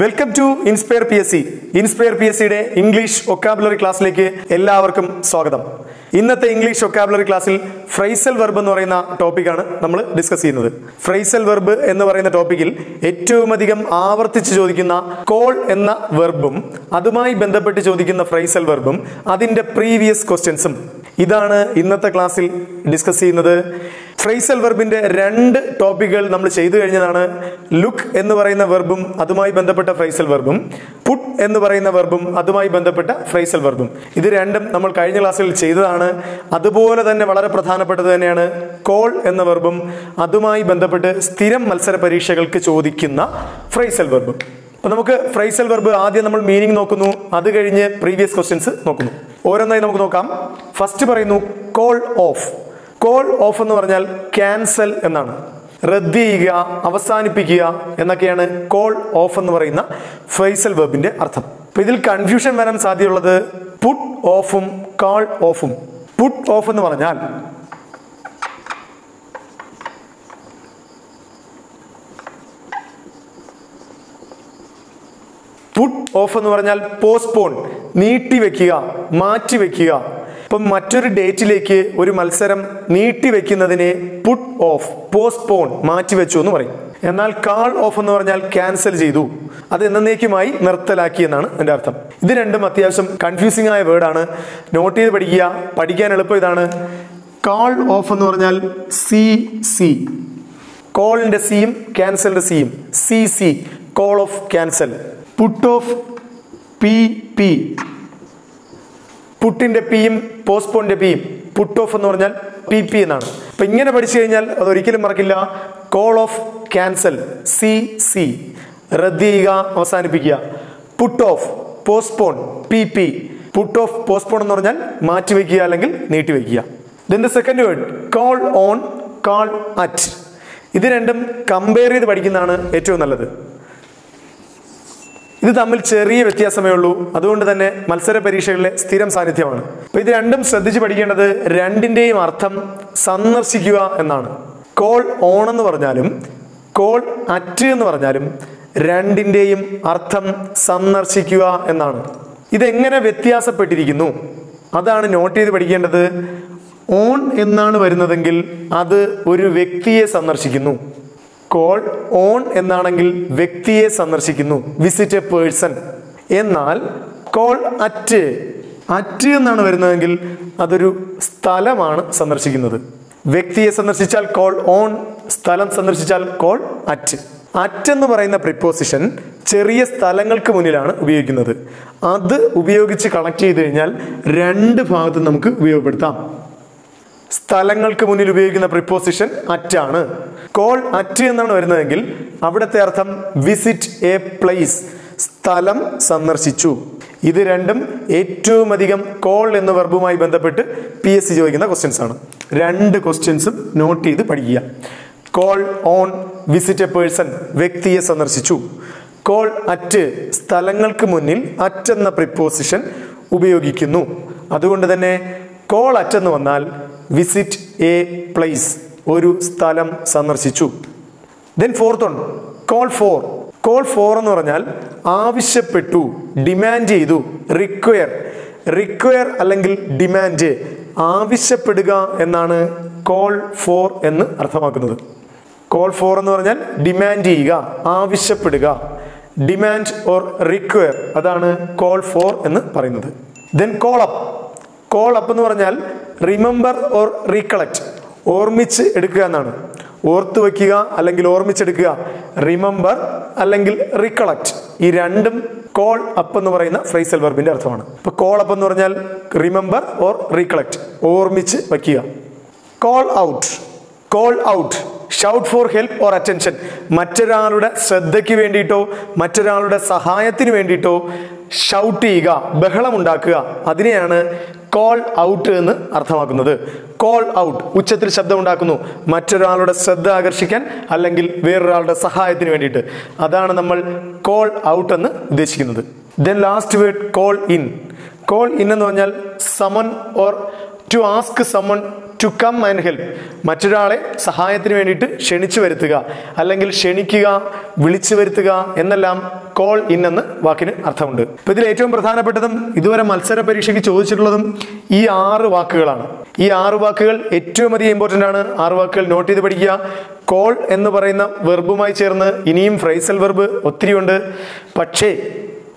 Welcome to Inspire P S C Inspire P S സിയുടെ English vocabulary ക്ലാസ്സിലേക്ക് എല്ലാവർക്കും സ്വാഗതം. ഇന്നത്തെ ഇംഗ്ലീഷ് ഒക്കാബുലറി ക്ലാസ്സിൽ ഫ്രൈസൽ വെർബ് എന്ന് പറയുന്ന ടോപ്പിക്കാണ് നമ്മൾ ഡിസ്കസ് ചെയ്യുന്നത്. ഫ്രൈസൽ വെർബ് എന്ന് പറയുന്ന ടോപ്പിക്കിൽ ഏറ്റവും അധികം ആവർത്തിച്ച് ചോദിക്കുന്ന കോൾ എന്ന വെർബും അതുമായി ബന്ധപ്പെട്ട് ചോദിക്കുന്ന ഫ്രൈസൽ വെർബും അതിന്റെ പ്രീവിയസ് ക്വസ്റ്റ്യൻസും ഇതാണ് ഇന്നത്തെ ക്ലാസ്സിൽ ഡിസ്കസ് ചെയ്യുന്നത്. ഫ്രൈസൽ വെർബിന്റെ രണ്ട് ടോപ്പിക്കുകൾ നമ്മൾ ചെയ്തു കഴിഞ്ഞതാണ് ലുക്ക് എന്ന് പറയുന്ന വെർബും അതുമായി ബന്ധപ്പെട്ട ഫ്രൈസൽ വെർബും പുട്ട് എന്ന് പറയുന്ന വെർബും അതുമായി ബന്ധപ്പെട്ട ഫ്രൈസൽ വെർബും. ഇത് രണ്ടും നമ്മൾ കഴിഞ്ഞ ക്ലാസ്സിൽ ചെയ്തതാണ്. അതുപോലെ തന്നെ വളരെ പ്രധാനപ്പെട്ടത് തന്നെയാണ് കോൾ എന്ന വെർബും അതുമായി ബന്ധപ്പെട്ട് സ്ഥിരം മത്സര പരീക്ഷകൾക്ക് ചോദിക്കുന്ന ഫ്രൈസൽ വെർബും. അപ്പൊ നമുക്ക് ഫ്രൈസൽ വെർബ് ആദ്യം നമ്മൾ മീനിങ് നോക്കുന്നു അത് കഴിഞ്ഞ് പ്രീവിയസ് ക്വസ്റ്റ്യൻസ് നോക്കുന്നു. ഓരോന്നായി നമുക്ക് നോക്കാം. ഫസ്റ്റ് പറയുന്നു കോൾ ഓഫ്. കോൾ ഓഫ് എന്ന് പറഞ്ഞാൽ ക്യാൻസൽ എന്നാണ്. റദ്ദ് ചെയ്യുക അവസാനിപ്പിക്കുക എന്നൊക്കെയാണ് കോൾ ഓഫ് എന്ന് പറയുന്ന ഫൈസൽ വെബിന്റെ അർത്ഥം. അപ്പൊ ഇതിൽ കൺഫ്യൂഷൻ വരാൻ സാധ്യതയുള്ളത് പുട്ട് ഓഫും കാൾ ഓഫും പുട്ട് ഓഫ് എന്ന് പറഞ്ഞാൽ പുട്ട് ഓഫ് എന്ന് പറഞ്ഞാൽ പോസ്റ്റ്പോൺ നീട്ടിവെക്കുക മാറ്റിവെക്കുക ഇപ്പം മറ്റൊരു ഡേറ്റിലേക്ക് ഒരു മത്സരം നീട്ടിവെക്കുന്നതിനെ പുട്ട് ഓഫ് പോസ്റ്റ്പോൺ മാറ്റിവെച്ചു എന്ന് പറയും. എന്നാൽ കാൾ ഓഫ് എന്ന് പറഞ്ഞാൽ ക്യാൻസൽ ചെയ്തു. അത് എന്നേക്കുമായി നിർത്തലാക്കി എന്നാണ് എന്റെ അർത്ഥം. ഇത് രണ്ടും അത്യാവശ്യം കൺഫ്യൂസിംഗ് ആയ വേർഡാണ് നോട്ട് ചെയ്ത് പഠിക്കുക. പഠിക്കാൻ എളുപ്പം ഇതാണ്. കാൾ ഓഫ് എന്ന് പറഞ്ഞാൽ സി സി കോളിന്റെ സിയും ക്യാൻസലിന്റെ സിയും C C call off cancel put off P P പുട്ടിന്റെ പിയും പോസ്റ്റ്പോണിന്റെ പിയും പുട്ട് ഓഫ് എന്ന് പറഞ്ഞാൽ പി പി എന്നാണ്. അപ്പൊ ഇങ്ങനെ പഠിച്ചു കഴിഞ്ഞാൽ അത് ഒരിക്കലും മറക്കില്ല. Call off cancel C C. റദ്ദ് ചെയ്യുക അവസാനിപ്പിക്കുക. Put off postpone P P. Put off postpone എന്ന് പറഞ്ഞാൽ മാറ്റിവെക്കുക അല്ലെങ്കിൽ നീട്ടിവെക്കുക then the second word call on call at ഇത് രണ്ടും കമ്പയർ ചെയ്ത് പഠിക്കുന്നതാണ് ഏറ്റവും നല്ലത്. ഇത് തമ്മിൽ ചെറിയ വ്യത്യാസമേ ഉള്ളൂ. അതുകൊണ്ട് തന്നെ മത്സര പരീക്ഷകളിലെ സ്ഥിരം സാന്നിധ്യമാണ്. അപ്പൊ ഇത് രണ്ടും ശ്രദ്ധിച്ച് പഠിക്കേണ്ടത് രണ്ടിന്റെയും അർത്ഥം സന്ദർശിക്കുക എന്നാണ്. കോൾ ഓൺ എന്ന് പറഞ്ഞാലും കോൾ അറ്റ് എന്ന് പറഞ്ഞാലും രണ്ടിന്റെയും അർത്ഥം സന്ദർശിക്കുക എന്നാണ്. ഇതെങ്ങനെ വ്യത്യാസപ്പെട്ടിരിക്കുന്നു? അതാണ് നോട്ട് ചെയ്ത് പഠിക്കേണ്ടത്. ഓൺ എന്നാണ് വരുന്നതെങ്കിൽ അത് ഒരു വ്യക്തിയെ സന്ദർശിക്കുന്നു. കോൾ ഓൺ എന്നാണെങ്കിൽ വ്യക്തിയെ സന്ദർശിക്കുന്നു വിസിറ്റ് എ പേഴ്സൺ എന്നാൽ കോൾ അറ്റ് അറ്റ് എന്നാണ് വരുന്നതെങ്കിൽ അതൊരു സ്ഥലമാണ് സന്ദർശിക്കുന്നത്. വ്യക്തിയെ സന്ദർശിച്ചാൽ കോൾ ഓൺ സ്ഥലം സന്ദർശിച്ചാൽ കോൾ അറ്റ് അറ്റ് എന്ന് പറയുന്ന പ്രിപ്പോസിഷൻ ചെറിയ സ്ഥലങ്ങൾക്ക് മുന്നിലാണ് ഉപയോഗിക്കുന്നത്. അത് ഉപയോഗിച്ച് കണക്ട് ചെയ്ത് കഴിഞ്ഞാൽ രണ്ട് ഭാഗത്തും നമുക്ക് ഉപയോഗപ്പെടുത്താം. സ്ഥലങ്ങൾക്ക് മുന്നിൽ ഉപയോഗിക്കുന്ന പ്രിപ്പോസിഷൻ അറ്റാണ് കോൾ അറ്റ് എന്നാണ് വരുന്നതെങ്കിൽ അവിടുത്തെ അർത്ഥം വിസിറ്റ് എ പ്ലേസ് സ്ഥലം സന്ദർശിച്ചു. ഇത് രണ്ടും ഏറ്റവും അധികം കോൾ എന്ന വെർബുമായി ബന്ധപ്പെട്ട് പി എസ് സി ചോദിക്കുന്ന ക്വസ്റ്റ്യൻസ് ആണ്. രണ്ട് ക്വസ്റ്റ്യൻസും നോട്ട് ചെയ്ത് പഠിക്കുക. Call on visit a person വ്യക്തിയെ സന്ദർശിച്ചു. കോൾ അറ്റ് സ്ഥലങ്ങൾക്ക് മുന്നിൽ അറ്റ് എന്ന പ്രിപ്പോസിഷൻ ഉപയോഗിക്കുന്നു. അതുകൊണ്ട് തന്നെ കോൾ അറ്റ് എന്ന് വന്നാൽ വിസിറ്റ് എ പ്ലേസ് ഒരു സ്ഥലം സന്ദർശിച്ചു. Then fourth one call for call for എന്ന് പറഞ്ഞാൽ ആവശ്യപ്പെട്ടു ഡിമാൻഡ് ചെയ്തു റിക്വയർ റിക്വയർ അല്ലെങ്കിൽ ഡിമാൻഡ് ആവശ്യപ്പെടുക എന്നാണ് കോൾ ഫോർ എന്ന് അർത്ഥമാക്കുന്നത്. കോൾ ഫോർ എന്ന് പറഞ്ഞാൽ ഡിമാൻഡ് ചെയ്യുക ആവശ്യപ്പെടുക. ഡിമാൻഡ് ഓർ റിക്വയർ അതാണ് കോൾ ഫോർ എന്ന് പറയുന്നത്. ദെൻ കോൾ അപ്പ് എന്ന് പറഞ്ഞാൽ റിമെമ്പർ ഓർ റീകളക്ട് ഓർമ്മിച്ച് എടുക്കുക എന്നാണ്. ഓർത്തു വയ്ക്കുക അല്ലെങ്കിൽ ഓർമ്മിച്ചെടുക്കുക. റിമെമ്പർ അല്ലെങ്കിൽ റീകളക്ട് ഈ രണ്ടും കോൾ അപ്പ് എന്ന് പറയുന്ന ഫ്രൈസൽ വെർബിന്റെ അർത്ഥമാണ്. ഇപ്പൊ കോൾ അപ്പ് എന്ന് പറഞ്ഞാൽ റിമെമ്പർ ഓർ റീകളക്ട് ഓർമ്മിച്ച് വയ്ക്കുക call out call out shout for help or attention മറ്റൊരാളുടെ ശ്രദ്ധയ്ക്ക് വേണ്ടിയിട്ടോ മറ്റൊരാളുടെ സഹായത്തിന് വേണ്ടിയിട്ടോ ഷൗട്ട് ചെയ്യുക ബഹളമുണ്ടാക്കുക അതിനെയാണ് കോൾ ഔട്ട് എന്ന് അർത്ഥമാക്കുന്നത്. കോൾ ഔട്ട് ഉച്ചത്തിൽ ശബ്ദമുണ്ടാക്കുന്നു മറ്റൊരാളുടെ ശ്രദ്ധ ആകർഷിക്കാൻ അല്ലെങ്കിൽ വേറൊരാളുടെ സഹായത്തിന് വേണ്ടിയിട്ട്. അതാണ് നമ്മൾ കോൾ ഔട്ട് എന്ന് ഉദ്ദേശിക്കുന്നത്. Then last word call in call in എന്ന് പറഞ്ഞാൽ summon or to ask summon to come and help മറ്റൊരാളെ സഹായത്തിന് വേണ്ടിയിട്ട് ക്ഷണിച്ചു വരുത്തുക അല്ലെങ്കിൽ ക്ഷണിക്കുക വിളിച്ചു വരുത്തുക എന്നെല്ലാം കോൾ ഇൻ എന്ന് വാക്കിന് അർത്ഥമുണ്ട്. ഇപ്പൊ ഇതിൽ ഏറ്റവും പ്രധാനപ്പെട്ടതും ഇതുവരെ മത്സര പരീക്ഷയ്ക്ക് ചോദിച്ചിട്ടുള്ളതും ഈ ആറ് വാക്കുകളാണ്. ഈ ആറ് വാക്കുകൾ ഏറ്റവും അധികം ഇമ്പോർട്ടന്റ് ആണ്. ആറ് വാക്കുകൾ നോട്ട് ചെയ്ത് പഠിക്കുക. കോൾ എന്ന് പറയുന്ന വെർബുമായി ചേർന്ന് ഇനിയും ഫ്രൈസൽ വെർബ് ഒത്തിരിയുണ്ട് പക്ഷേ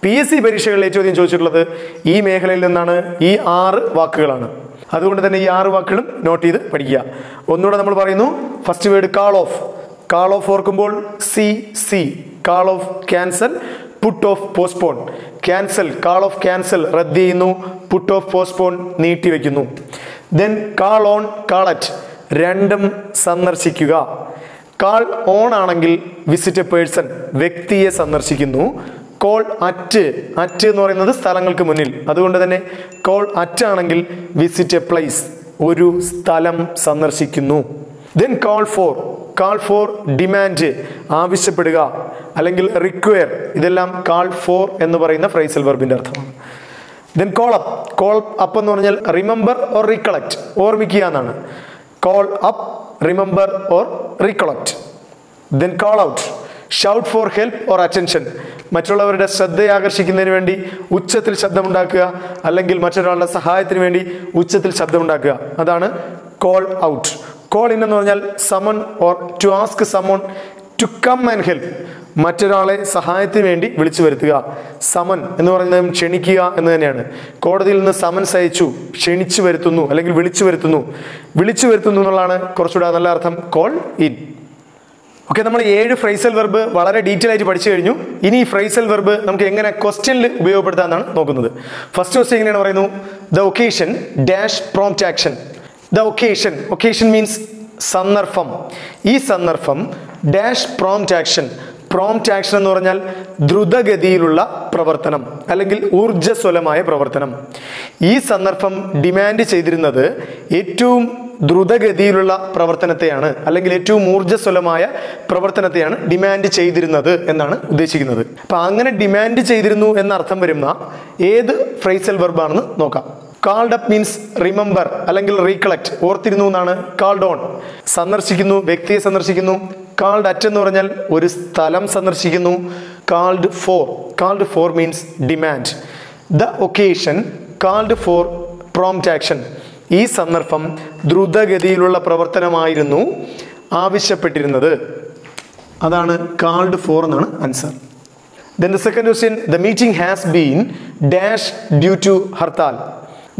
പി എസ് സി പരീക്ഷകളിൽ ഏറ്റവും അധികം ചോദിച്ചിട്ടുള്ളത് ഈ മേഖലയിൽ നിന്നാണ് ഈ ആറ് വാക്കുകളാണ്. അതുകൊണ്ട് തന്നെ ഈ ആറ് വാക്കുകളും നോട്ട് ചെയ്ത് പഠിക്കുക. ഒന്നുകൂടെ നമ്മൾ പറയുന്നു first word call off call off ഓർക്കുമ്പോൾ C C call off cancel put off postpone cancel call off cancel റദ്ദ് ചെയ്യുന്നു put off postpone നീട്ടിവെക്കുന്നു then call on call at രണ്ടും സന്ദർശിക്കുക. കാൾ ഓൺ ആണെങ്കിൽ വിസിറ്റ് എ പേഴ്സൺ വ്യക്തിയെ സന്ദർശിക്കുന്നു. Call at at എന്ന് പറയുന്നത് സ്ഥലങ്ങൾക്ക് മുന്നിൽ. അതുകൊണ്ട് തന്നെ കോൾ അറ്റ് ആണെങ്കിൽ വിസിറ്റ് എ പ്ലേസ് ഒരു സ്ഥലം സന്ദർശിക്കുന്നു. Then call for call for demand ആവശ്യപ്പെടുക അല്ലെങ്കിൽ റിക്വയർ ഇതെല്ലാം കാൾ ഫോർ എന്ന് പറയുന്ന ഫ്രൈസൽ വെർബിന്റെ അർത്ഥമാണ്. Then call up call up എന്ന് പറഞ്ഞാൽ റിമെമ്പർ ഓർ റീകളക്ട് ഓർമ്മിക്കുക എന്നാണ്. Call up remember or recollect then call out shout for help or attention മറ്റുള്ളവരുടെ ശ്രദ്ധയെ ആകർഷിക്കുന്നതിന് വേണ്ടി ഉച്ചത്തിൽ ശബ്ദമുണ്ടാക്കുക അല്ലെങ്കിൽ മറ്റൊരാളുടെ സഹായത്തിന് വേണ്ടി ഉച്ചത്തിൽ ശബ്ദമുണ്ടാക്കുക. അതാണ് കോൾ ഔട്ട് കോൾ ഇൻ എന്ന് പറഞ്ഞാൽ summon or to ask summon to come and help മറ്റൊരാളെ സഹായത്തിന് വേണ്ടി വിളിച്ചു വരുത്തുക. സമൻ എന്ന് പറയുന്നത് ക്ഷണിക്കുക എന്ന് തന്നെയാണ്. കോടതിയിൽ നിന്ന് സമൻ സഹിച്ചു ക്ഷണിച്ചു വരുത്തുന്നു അല്ലെങ്കിൽ വിളിച്ചു വരുത്തുന്നു. വിളിച്ചു വരുത്തുന്നു എന്നുള്ളതാണ് കുറച്ചുകൂടെ നല്ല അർത്ഥം. കോൾ ഇൻ ഓക്കെ നമ്മൾ ഏഴ് ഫ്രൈസൽ വെർബ് വളരെ ഡീറ്റെയിൽ ആയിട്ട് പഠിച്ചു കഴിഞ്ഞു. ഇനി ഈ ഫ്രൈസൽ വെർബ് നമുക്ക് എങ്ങനെ ക്വസ്റ്റ്യനിൽ ഉപയോഗപ്പെടുത്താമെന്നാണ് നോക്കുന്നത്. ഫസ്റ്റ് ക്വസ്റ്റ്യൻ എങ്ങനെയാണ് പറയുന്നു? The occasion dash prompt action the occasion occasion means സന്ദർഭം. ഈ സന്ദർഭം dash prompt action prompt action എന്ന് പറഞ്ഞാൽ ദ്രുതഗതിയിലുള്ള പ്രവർത്തനം അല്ലെങ്കിൽ ഊർജസ്വലമായ പ്രവർത്തനം. ഈ സന്ദർഭം ഡിമാൻഡ് ചെയ്തിരുന്നത് ഏറ്റവും ദ്രുതഗതിയിലുള്ള പ്രവർത്തനത്തെയാണ് അല്ലെങ്കിൽ ഏറ്റവും ഊർജസ്വലമായ പ്രവർത്തനത്തെയാണ് ഡിമാൻഡ് ചെയ്തിരുന്നത് എന്നാണ് ഉദ്ദേശിക്കുന്നത്. അപ്പൊ അങ്ങനെ ഡിമാൻഡ് ചെയ്തിരുന്നു എന്ന അർത്ഥം വരുന്ന ഏത് ഫ്രൈസൽ വെർബാണെന്ന് നോക്കാം. കാൾഡ് അപ്പ് മീൻസ് റിമെമ്പർ അല്ലെങ്കിൽ റീകളക്ട് ഓർത്തിരുന്നു എന്നാണ് കാൾഡ് ഓൺ സന്ദർശിക്കുന്നു വ്യക്തിയെ സന്ദർശിക്കുന്നു. കാൾഡ് അറ്റ് എന്ന് പറഞ്ഞാൽ ഒരു സ്ഥലം സന്ദർശിക്കുന്നു. Called for called for means demand the occasion called for prompt action ഈ സന്ദർഭം ദ്രുതഗതിയിലുള്ള പ്രവർത്തനമായിരുന്നു ആവശ്യപ്പെട്ടിരുന്നത്. അതാണ് കാൾഡ് ഫോർ എന്നാണ് answer then the second question the meeting has been dash due to hartal.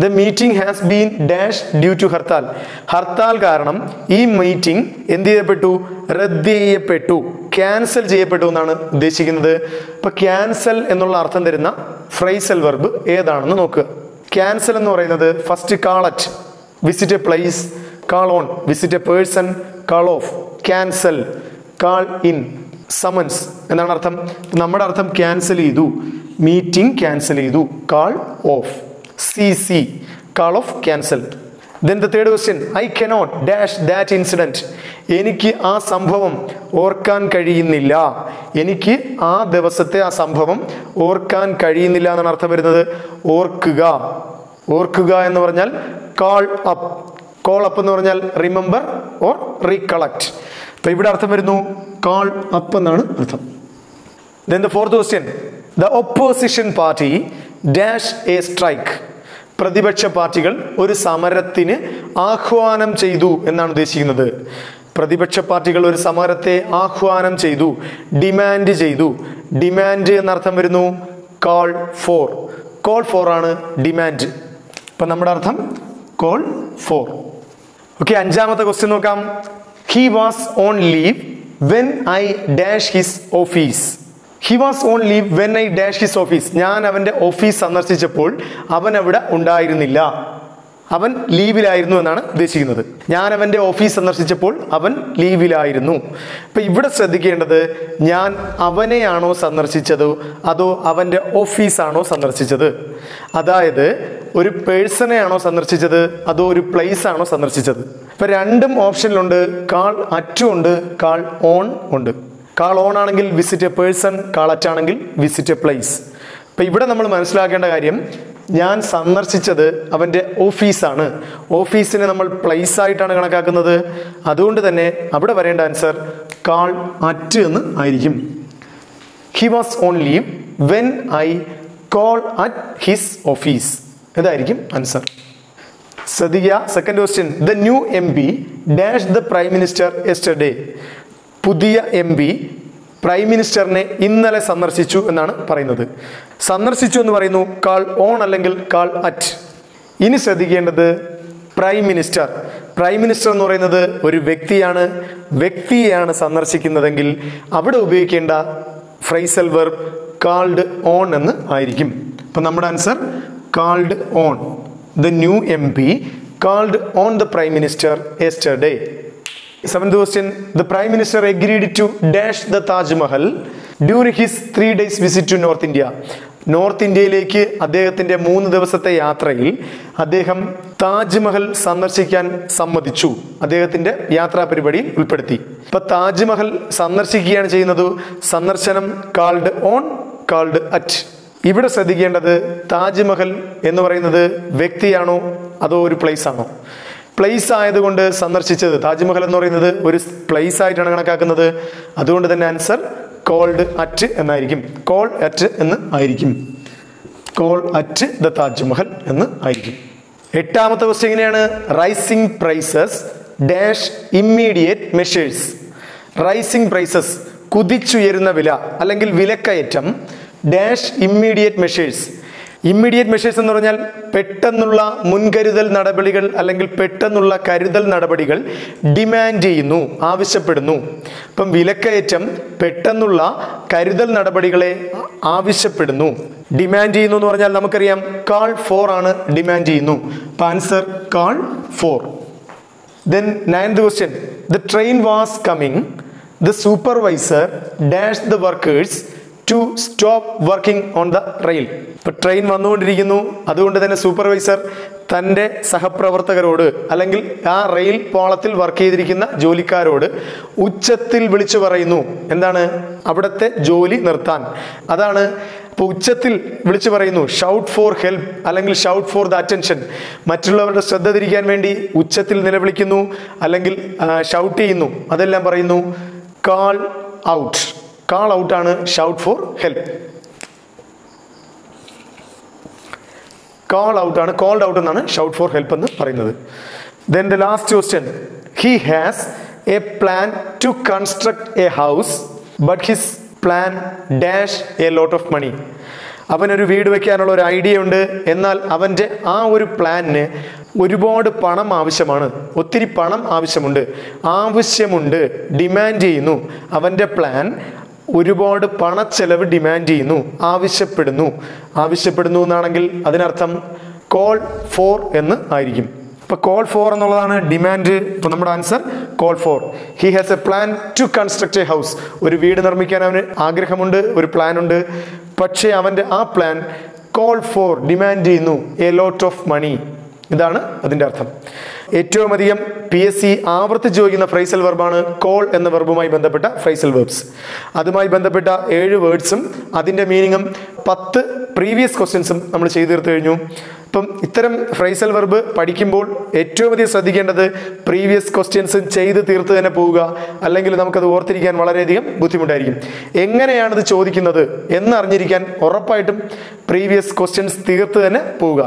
The meeting has been dash due to hartal. Hartal കാരണം ഈ meeting എന്ത് ചെയ്യപ്പെട്ടു? റദ്ദ് ചെയ്യപ്പെട്ടു. ക്യാൻസൽ ചെയ്യപ്പെട്ടു എന്നാണ് ഉദ്ദേശിക്കുന്നത്. ഇപ്പൊ ക്യാൻസൽ എന്നുള്ള അർത്ഥം തരുന്ന ഫ്രൈസൽ വെർബ് ഏതാണെന്ന് നോക്കുക. ക്യാൻസൽ എന്ന് പറയുന്നത് first call at visit a place call on visit a person call off cancel call in summons എന്നാണ് അർത്ഥം. നമ്മുടെ അർത്ഥം ക്യാൻസൽ ചെയ്തു മീറ്റിംഗ് ക്യാൻസൽ ചെയ്തു call off C C call off cancel then the third question I cannot dash that incident എനിക്ക് ആ സംഭവം ഓർക്കാൻ കഴിയുന്നില്ല. എനിക്ക് ആ ദിവസത്തെ ആ സംഭവം ഓർക്കാൻ കഴിയുന്നില്ല എന്നാണ് അർത്ഥം വരുന്നത്. ഓർക്കുക. ഓർക്കുക എന്ന് പറഞ്ഞാൽ കാൾ അപ്പ് കോൾ അപ്പ് എന്ന് പറഞ്ഞാൽ റിമെമ്പർ ഓർ റീകളക്ട് അപ്പൊ ഇവിടെ അർത്ഥം വരുന്നു കാൾ അപ്പ് എന്നാണ് അർത്ഥം. Then the fourth question the opposition party dash a strike പ്രതിപക്ഷ പാർട്ടികൾ ഒരു സമരത്തിന് ആഹ്വാനം ചെയ്തു എന്നാണ് ഉദ്ദേശിക്കുന്നത്. പ്രതിപക്ഷ പാർട്ടികൾ ഒരു സമരത്തെ ആഹ്വാനം ചെയ്തു ഡിമാൻഡ് ചെയ്തു. ഡിമാൻഡ് എന്നർത്ഥം വരുന്നു കോൾ ഫോർ കോൾ ഫോർ ആണ് ഡിമാൻഡ് ഇപ്പം നമ്മുടെ അർത്ഥം കോൾ ഫോർ ഓക്കെ അഞ്ചാമത്തെ ക്വസ്റ്റ്യൻ നോക്കാം. He was on leave when I dash his office he was on leave when I dash his office ഞാൻ അവന്റെ ഓഫീസ് സന്ദർശിച്ചപ്പോൾ അവൻ അവിടെ ഉണ്ടായിരുന്നില്ല. അവൻ ലീവിലായിരുന്നു എന്നാണ് ഉദ്ദേശിക്കുന്നത്. ഞാൻ അവന്റെ ഓഫീസ് സന്ദർശിച്ചപ്പോൾ അവൻ ലീവിലായിരുന്നു. അപ്പം ഇവിടെ ശ്രദ്ധിക്കേണ്ടത് ഞാൻ അവനെയാണോ സന്ദർശിച്ചത്? അതോ അവന്റെ ഓഫീസാണോ സന്ദർശിച്ചത്? അതായത് ഒരു പേഴ്സണെയാണോ സന്ദർശിച്ചത്? അതോ ഒരു പ്ലേസ് ആണോ സന്ദർശിച്ചത്? ഇപ്പം രണ്ടും ഓപ്ഷനിലുണ്ട് കാൾ അറ്റുണ്ട് കാൾ ഓൺ ഉണ്ട്. കാൾ ഓൺ ആണെങ്കിൽ വിസിറ്റ് എ പേഴ്സൺ കാൾ അറ്റാണെങ്കിൽ വിസിറ്റ് എ പ്ലേസ് അപ്പം ഇവിടെ നമ്മൾ മനസ്സിലാക്കേണ്ട കാര്യം ഞാൻ സന്ദർശിച്ചത് അവന്റെ ഓഫീസാണ് ഓഫീസിനെ നമ്മൾ പ്ലേസ് ആയിട്ടാണ് കണക്കാക്കുന്നത്. അതുകൊണ്ട് തന്നെ അവിടെ വരേണ്ട ആൻസർ കാൾ അറ്റ് എന്ന് ആയിരിക്കും. He was only when I call at his office ഇതായിരിക്കും ആൻസർ ശ്രദ്ധിക്കുക. Second question the new M P dash the prime minister yesterday പുതിയ എം പി പ്രൈം മിനിസ്റ്ററിനെ ഇന്നലെ സന്ദർശിച്ചു എന്നാണ് പറയുന്നത്. സന്ദർശിച്ചു എന്ന് പറയുന്നു കാൾ ഓൺ അല്ലെങ്കിൽ കാൾ അറ്റ്. ഇനി ശ്രദ്ധിക്കേണ്ടത് പ്രൈം മിനിസ്റ്റർ. പ്രൈം മിനിസ്റ്റർ എന്ന് പറയുന്നത് ഒരു വ്യക്തിയാണ്. വ്യക്തിയെയാണ് സന്ദർശിക്കുന്നതെങ്കിൽ അവിടെ ഉപയോഗിക്കേണ്ട ഫ്രൈസൽ വെർബ് കാൾഡ് ഓൺ എന്ന് ആയിരിക്കും. അപ്പം നമ്മുടെ answer called on. The new M P called on the prime minister yesterday seventh question the prime minister agreed to dash the Taj Mahal during his three days visit to north India north ഇന്ത്യയിലേക്ക് അദ്ദേഹത്തിന്റെ മൂന്ന് ദിവസത്തെ യാത്രയിൽ അദ്ദേഹം താജ്മഹൽ സന്ദർശിക്കാൻ സമ്മതിച്ചു. അദ്ദേഹത്തിന്റെ യാത്രാ പരിപാടിയിൽ ഉൾപ്പെടുത്തി. ഇപ്പൊ താജ്മഹൽ സന്ദർശിക്കുകയാണ് ചെയ്യുന്നത്. സന്ദർശനം കാൾഡ് ഓൺ കാൾഡ് അറ്റ് ഇവിടെ ശ്രദ്ധിക്കേണ്ടത് താജ്മഹൽ എന്ന് പറയുന്നത് വ്യക്തിയാണോ അതോ ഒരു പ്ലേസ് ആണോ? പ്ലേസ് ആയതുകൊണ്ട് സന്ദർശിച്ചത്. താജ്മഹൽ എന്ന് പറയുന്നത് ഒരു പ്ലേസ് ആയിട്ടാണ് കണക്കാക്കുന്നത്. അതുകൊണ്ട് തന്നെ ആൻസർ കോൾഡ് അറ്റ് എന്നായിരിക്കും. കോൾ അറ്റ് എന്ന് ആയിരിക്കും. കോൾ അറ്റ് ദ താജ്മഹൽ എന്ന് ആയിരിക്കും. എട്ടാമത്തെ ക്വസ്റ്റ്യൻ എങ്ങനെയാണ്? Rising prices dash immediate measures rising prices കുതിച്ചുയരുന്ന വില അല്ലെങ്കിൽ വിലക്കയറ്റം dash immediate measures immediate measures എന്ന് പറഞ്ഞാൽ പെട്ടെന്നുള്ള മുൻകരുതൽ നടപടികൾ അല്ലെങ്കിൽ പെട്ടെന്നുള്ള കരുതൽ നടപടികൾ ഡിമാൻഡ് ചെയ്യുന്നു ആവശ്യപ്പെടുന്നു. ഇപ്പം വിലക്കയറ്റം പെട്ടെന്നുള്ള കരുതൽ നടപടികളെ ആവശ്യപ്പെടുന്നു. ഡിമാൻഡ് ചെയ്യുന്നു എന്ന് പറഞ്ഞാൽ നമുക്കറിയാം കാൾ ഫോർ ആണ് ഡിമാൻഡ് ചെയ്യുന്നു. അപ്പം answer call for then ninth question the train was coming the supervisor dash the workers to stop working on the rail ഇപ്പൊ ട്രെയിൻ വന്നുകൊണ്ടിരിക്കുന്നു. അതുകൊണ്ട് തന്നെ സൂപ്പർവൈസർ തന്റെ സഹപ്രവർത്തകരോട് അല്ലെങ്കിൽ ആ റെയിൽ പോളത്തിൽ വർക്ക് ചെയ്തിരിക്കുന്ന ജോലിക്കാരോട് ഉച്ചത്തിൽ വിളിച്ചു പറയുന്നു. എന്താണ്? അവിടുത്തെ ജോലി നിർത്താൻ. അതാണ് അപ്പോൾ ഉച്ചത്തിൽ വിളിച്ചു പറയുന്നു. ഷൗട്ട് ഫോർ ഹെൽപ്പ് അല്ലെങ്കിൽ ഷൗട്ട് ഫോർ ദ അറ്റൻഷൻ മറ്റുള്ളവരുടെ ശ്രദ്ധ തിരിക്കാൻ വേണ്ടി ഉച്ചത്തിൽ നിലവിളിക്കുന്നു. അല്ലെങ്കിൽ ഷൗട്ട് ചെയ്യുന്നു. അതെല്ലാം പറയുന്നു. കാൾ ഔട്ട് കാൾ ഔട്ടാണ് ഷൗട്ട് ഫോർ ഹെൽപ്പ് കാൾ ഔട്ടാണ് കോൾഡ് ഔട്ട് എന്നാണ് ഷൗട്ട് ഫോർ ഹെൽപ്പ് എന്ന് പറയുന്നത്. Then the last question he has a plan to construct a house but his plan dash a lot of money അവനൊരു വീട് വെക്കാനുള്ള ഒരു idea ഉണ്ട്. എന്നാൽ അവന്റെ ആ ഒരു പ്ലാനിന് ഒരുപാട് പണം ആവശ്യമാണ്. ഒത്തിരി പണം ആവശ്യമുണ്ട്. ആവശ്യമുണ്ട് ഡിമാൻഡ് ചെയ്യുന്നു. അവന്റെ പ്ലാൻ ഒരുപാട് പണച്ചെലവ് ഡിമാൻഡ് ചെയ്യുന്നു ആവശ്യപ്പെടുന്നു. ആവശ്യപ്പെടുന്നു എന്നാണെങ്കിൽ അതിനർത്ഥം കോൾ ഫോർ എന്ന് ആയിരിക്കും. ഇപ്പൊ കോൾ ഫോർ എന്നുള്ളതാണ് ഡിമാൻഡ് ഇപ്പൊ നമ്മുടെ answer call for he has a plan to construct a house ഒരു വീട് നിർമ്മിക്കാൻ അവന് ആഗ്രഹമുണ്ട് ഒരു പ്ലാൻ ഉണ്ട്. പക്ഷേ അവന്റെ ആ പ്ലാൻ കോൾ ഫോർ ഡിമാൻഡ് ചെയ്യുന്നു. എ ലോട്ട് ഓഫ് മണി ഇതാണ് അതിന്റെ അർത്ഥം. ഏറ്റവും അധികം പി എസ് സി ആവർത്തിച്ച് ചോദിക്കുന്ന ഫ്രൈസൽ വെർബാണ് കോൾ എന്ന വെർബുമായി ബന്ധപ്പെട്ട ഫ്രൈസൽ വെർബ്സ് അതുമായി ബന്ധപ്പെട്ട ഏഴ് വേർഡ്സും അതിന്റെ മീനിങ്ങും പത്ത് പ്രീവിയസ് ക്വസ്റ്റ്യൻസും നമ്മൾ ചെയ്തു തീർത്തു കഴിഞ്ഞു. ഇപ്പം ഇത്തരം ഫ്രൈസൽ വെർബ് പഠിക്കുമ്പോൾ ഏറ്റവും അധികം ശ്രദ്ധിക്കേണ്ടത് പ്രീവിയസ് ക്വസ്റ്റ്യൻസ് ചെയ്ത് തീർത്ത് തന്നെ പോവുക. അല്ലെങ്കിൽ നമുക്കത് ഓർത്തിരിക്കാൻ വളരെയധികം ബുദ്ധിമുട്ടായിരിക്കും. എങ്ങനെയാണ് ഇത് ചോദിക്കുന്നത് എന്നറിഞ്ഞിരിക്കാൻ ഉറപ്പായിട്ടും പ്രീവിയസ് ക്വസ്റ്റ്യൻസ് തീർത്ത് തന്നെ പോവുക.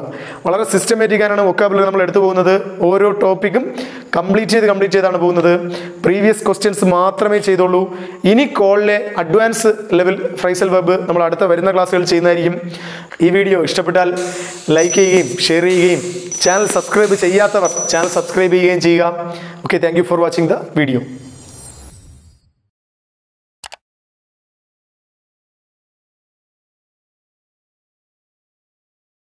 വളരെ സിസ്റ്റമാറ്റിക് ആയാണ് വൊക്കാബുലറി നമ്മൾ എടുത്തു പോകുന്നത്. ഓരോ ടോപ്പിക്കും കംപ്ലീറ്റ് ചെയ്ത് കംപ്ലീറ്റ് ചെയ്താണ് പോകുന്നത്. പ്രീവിയസ് ക്വസ്റ്റ്യൻസ് മാത്രമേ ചെയ്തോളൂ ഇനി കോളിലെ അഡ്വാൻസ് ലെവൽ ഫ്രൈസൽ വെബ് നമ്മൾ അടുത്ത വരുന്ന ക്ലാസ്സുകൾ ചെയ്യുന്നതായിരിക്കും. ഈ വീഡിയോ ഇഷ്ടപ്പെട്ടാൽ ലൈക്ക് ചെയ്യുകയും ഷെയർ ചെയ്യുകയും ചാനൽ സബ്സ്ക്രൈബ് ചെയ്യാത്തവർ ചാനൽ സബ്സ്ക്രൈബ് ചെയ്യുകയും ചെയ്യുക. Okay thank for watching the video